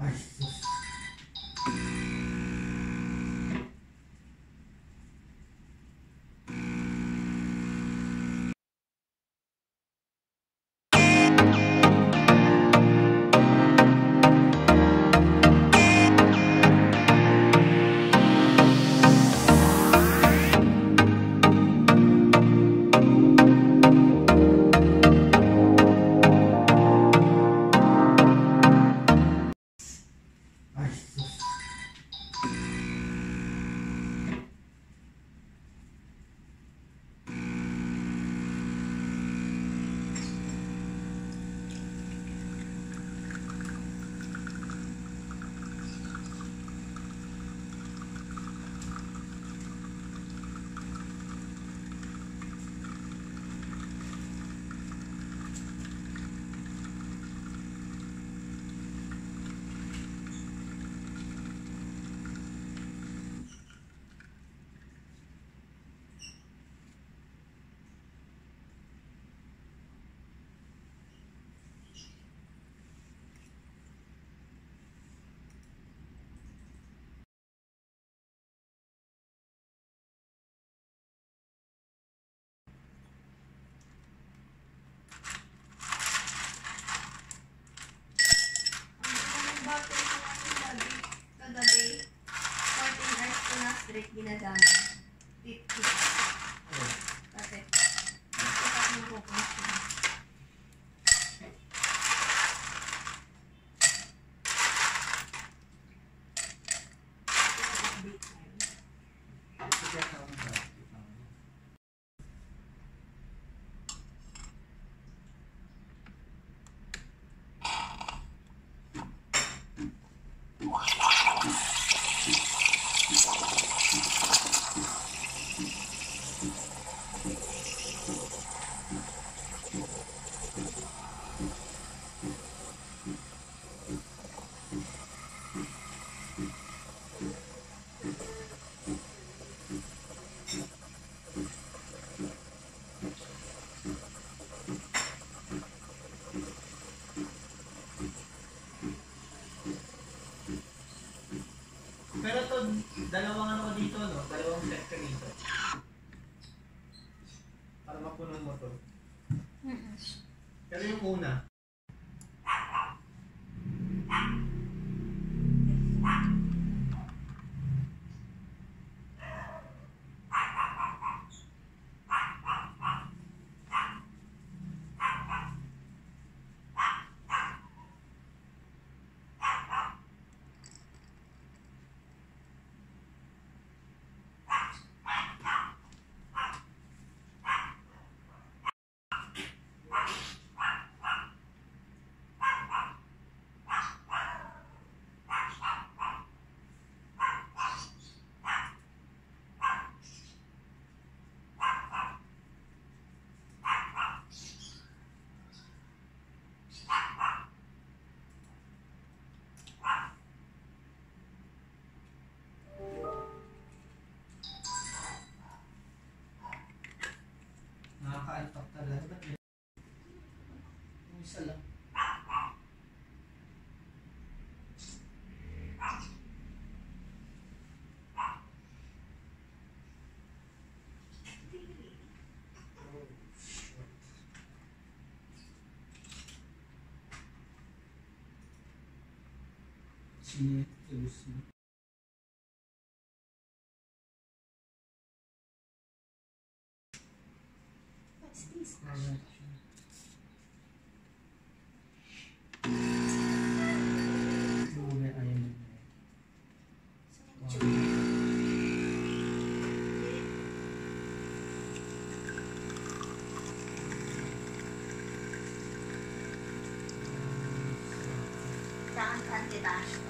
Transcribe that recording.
Ay, Dios. Neden? Dalawang ano ko dito, no? Dalawang set ka dito. Para mapuno mo to. Mm-mm. Pero yung una, isa lang. Ayos mo. What's this? Yeah.